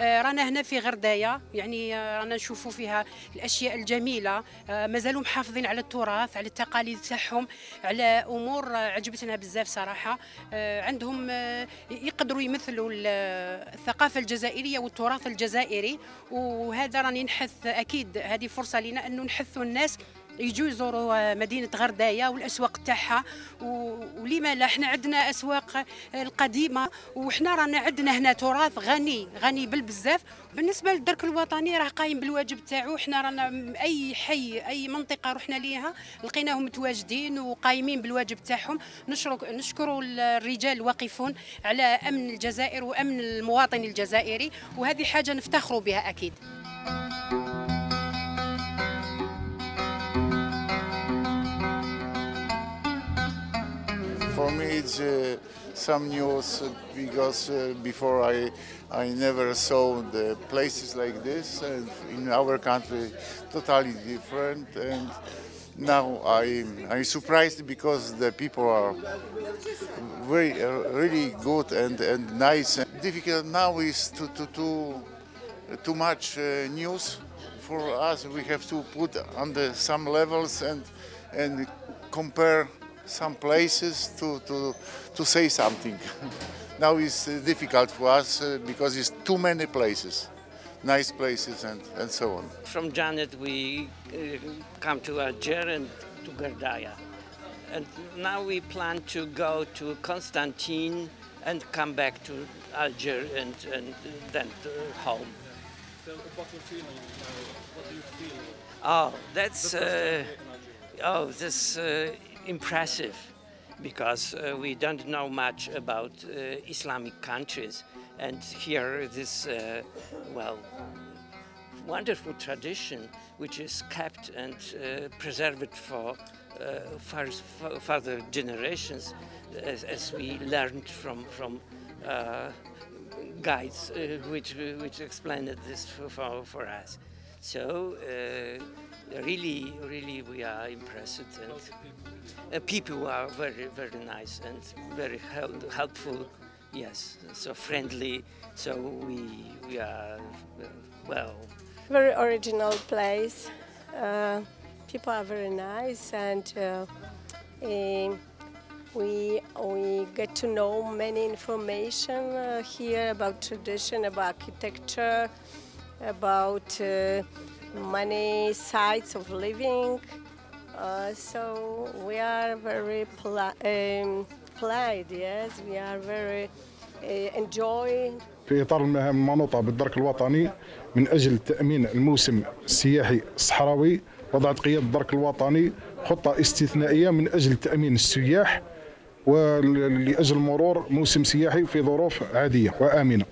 آه، رانا هنا في غرداية يعني آه، رانا نشوفوا فيها الأشياء الجميلة. آه، مازالوا محافظين على التراث على التقاليد تاعهم على أمور عجبتنا بزاف صراحة. عندهم يقدروا يمثلوا ال- الثقافة الجزائرية والتراث الجزائري. وهذا راني نحث أكيد هذه فرصة لنا أنه نحثوا الناس يجوا يزوروا مدينة غرداية والأسواق تاعها. و- ولما لا إحنا عندنا أسواق القديمة. وحنا رانا عندنا هنا تراث غني غني بالبزاف. بالنسبة للدرك الوطني راه قايم بالواجب تاعو. حنا رانا أي حي أي منطقة رحنا ليها لقيناهم متواجدين وقايمين بالواجب تاعهم. نشكروا الرجال الواقفون على أمن الجزائر وأمن المواطن الجزائري. وهذه حاجة نفتخروا بها أكيد. Uh, some news uh, because uh, before I, I never saw the places like this, and in our country, totally different. And now I, I'm surprised because the people are very, really good and, and nice. Difficult now is to, to, to too much uh, news for us. We have to put under some levels and and compare some places to, to, to say something. now it's uh, difficult for us uh, because it's too many places, nice places and, and so on. From Djanet, we uh, come to Alger and to Ghardaia. And now we plan to go to Constantine and come back to Alger and, and then to home. So what you're feeling now, what do you feel? Oh, that's uh, oh, this uh, impressive because uh, we don't know much about uh, Islamic countries, and here this uh, well wonderful tradition which is kept and uh, preserved for uh, far, further generations, as, as we learned from from. Uh, guides which which explained this for, for, us. So really, really, we are impressed, and people are very, very nice and very hel- helpful. Yes, so friendly. So we we are uh, well. very original place. Uh, people are very nice, and uh, eh, we we get to know many information uh, here about tradition, about architecture, about uh, many sites of living. Uh, so we are very um, polite. Yes, we are very uh, enjoy في إطار المهام المنوطة بالدرك الوطني من أجل تأمين الموسم السياحي الصحراوي وضعت قيادة الدرك الوطني خطة استثنائية من أجل تأمين السياح ولأجل مرور موسم سياحي في ظروف عادية وآمنة